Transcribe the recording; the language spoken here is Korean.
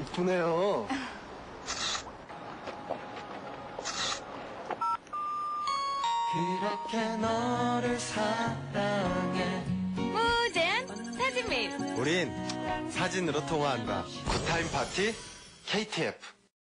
이쁘네요. 그렇게 너를 사랑해 무제한 사진 메일. 우린 사진으로 통화한다. 굿타임 파티 KTF.